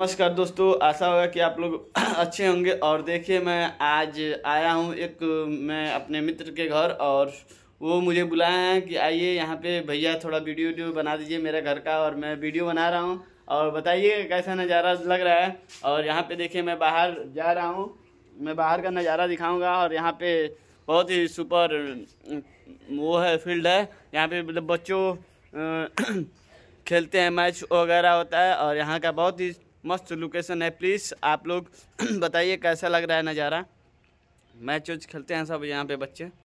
नमस्कार दोस्तों, आशा होगा कि आप लोग अच्छे होंगे। और देखिए, मैं आज आया हूँ एक, मैं अपने मित्र के घर और वो मुझे बुलाए हैं कि आइए यहाँ पे भैया थोड़ा वीडियो वीडियो बना दीजिए मेरे घर का और मैं वीडियो बना रहा हूँ। और बताइए कैसा नज़ारा लग रहा है? और यहाँ पे देखिए, मैं बाहर जा रहा हूँ। मैं बाहर का नज़ारा दिखाऊँगा और यहाँ पे बहुत ही सुपर वो है, फ़ील्ड है। यहाँ पे मतलब बच्चों खेलते हैं, मैच वगैरह होता है और यहाँ का बहुत ही मस्त लोकेशन है प्लीज़ आप लोग बताइए कैसा लग रहा है नज़ारा? मैच वैच खेलते हैं सब यहाँ पे बच्चे।